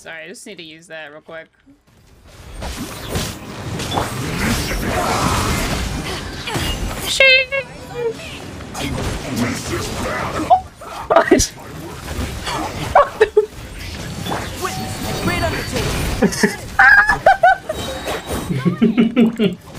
Sorry, I just need to use that real quick. Shit! What? Witness, great undertaking.